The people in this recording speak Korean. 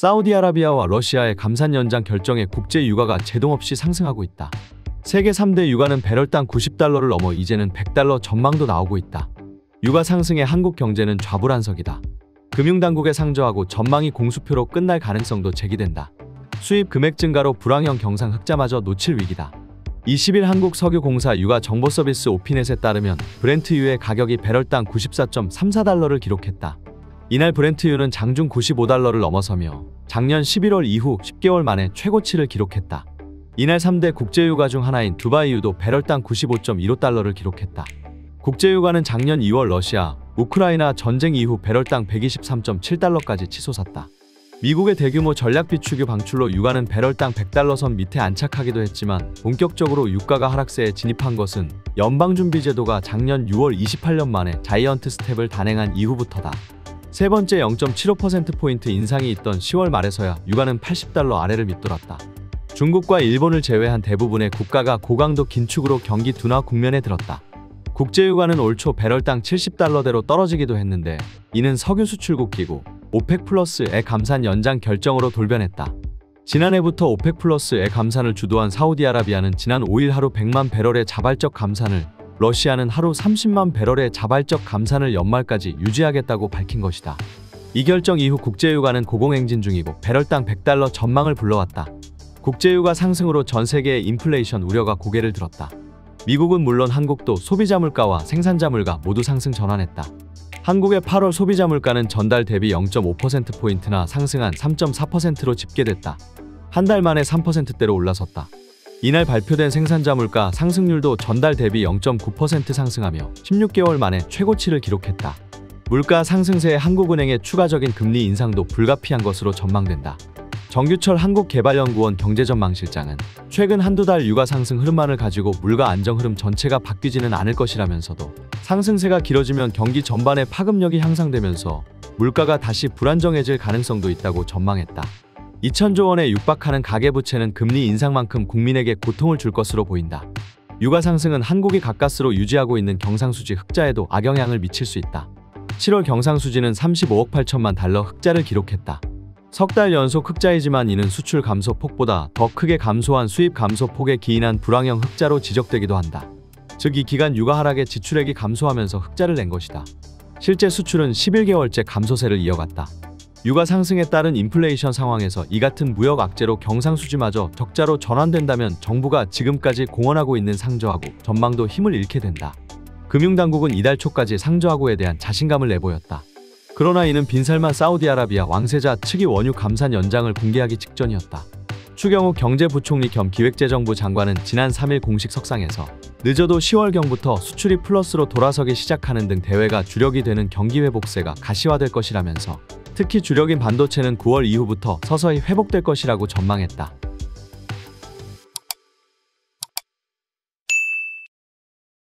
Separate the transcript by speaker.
Speaker 1: 사우디아라비아와 러시아의 감산 연장 결정에 국제 유가가 제동 없이 상승하고 있다. 세계 3대 유가는 배럴당 90달러를 넘어 이제는 100달러 전망도 나오고 있다. 유가 상승에 한국 경제는 좌불안석이다. 금융당국에 상저하고 전망이 공수표로 끝날 가능성도 제기된다. 수입 금액 증가로 불황형 경상 흑자마저 놓칠 위기다. 20일 한국석유공사 유가 정보서비스 오피넷에 따르면 브렌트유의 가격이 배럴당 94.34달러를 기록했다. 이날 브렌트유는 장중 95달러를 넘어서며 작년 11월 이후 10개월 만에 최고치를 기록했다. 이날 3대 국제유가 중 하나인 두바이유도 배럴당 95.15달러를 기록했다. 국제유가는 작년 2월 러시아, 우크라이나 전쟁 이후 배럴당 123.7달러까지 치솟았다. 미국의 대규모 전략 비축유 방출로 유가는 배럴당 100달러 선 밑에 안착하기도 했지만 본격적으로 유가가 하락세에 진입한 것은 연방준비제도가 작년 6월 28년 만에 자이언트 스텝을 단행한 이후부터다. 세 번째 0.75%포인트 인상이 있던 10월 말에서야 유가는 80달러 아래를 밑돌았다. 중국과 일본을 제외한 대부분의 국가가 고강도 긴축으로 경기 둔화 국면에 들었다. 국제유가는 올 초 배럴당 70달러대로 떨어지기도 했는데 이는 석유 수출국 기구 오펙 플러스의 감산 연장 결정으로 돌변했다. 지난해부터 오펙 플러스의 감산을 주도한 사우디아라비아는 지난 5일 하루 100만 배럴의 자발적 감산을 러시아는 하루 30만 배럴의 자발적 감산을 연말까지 유지하겠다고 밝힌 것이다. 이 결정 이후 국제유가는 고공행진 중이고 배럴당 100달러 전망을 불러왔다. 국제유가 상승으로 전 세계의 인플레이션 우려가 고개를 들었다. 미국은 물론 한국도 소비자 물가와 생산자 물가 모두 상승 전환했다. 한국의 8월 소비자 물가는 전달 대비 0.5%포인트나 상승한 3.4%로 집계됐다. 한 달 만에 3%대로 올라섰다. 이날 발표된 생산자 물가 상승률도 전달 대비 0.9% 상승하며 16개월 만에 최고치를 기록했다. 물가 상승세에 한국은행의 추가적인 금리 인상도 불가피한 것으로 전망된다. 정규철 한국개발연구원 경제전망실장은 최근 한두 달 유가 상승 흐름만을 가지고 물가 안정 흐름 전체가 바뀌지는 않을 것이라면서도 상승세가 길어지면 경기 전반의 파급력이 향상되면서 물가가 다시 불안정해질 가능성도 있다고 전망했다. 2천조 원에 육박하는 가계부채는 금리 인상만큼 국민에게 고통을 줄 것으로 보인다. 유가 상승은 한국이 가까스로 유지하고 있는 경상수지 흑자에도 악영향을 미칠 수 있다. 7월 경상수지는 35억 8천만 달러 흑자를 기록했다. 석 달 연속 흑자이지만 이는 수출 감소 폭보다 더 크게 감소한 수입 감소 폭에 기인한 불황형 흑자로 지적되기도 한다. 즉 이 기간 유가 하락에 지출액이 감소하면서 흑자를 낸 것이다. 실제 수출은 11개월째 감소세를 이어갔다. 유가 상승에 따른 인플레이션 상황에서 이 같은 무역 악재로 경상수지마저 적자로 전환된다면 정부가 지금까지 공언하고 있는 상저하고 전망도 힘을 잃게 된다. 금융당국은 이달 초까지 상저하고에 대한 자신감을 내보였다. 그러나 이는 빈살만 사우디아라비아 왕세자 측이 원유 감산 연장을 공개하기 직전이었다. 추경호 경제부총리 겸 기획재정부 장관은 지난 3일 공식 석상에서 늦어도 10월경부터 수출이 플러스로 돌아서기 시작하는 등 대외가 주력이 되는 경기 회복세가 가시화될 것이라면서 특히 주력인 반도체는 9월 이후부터 서서히 회복될 것이라고 전망했다.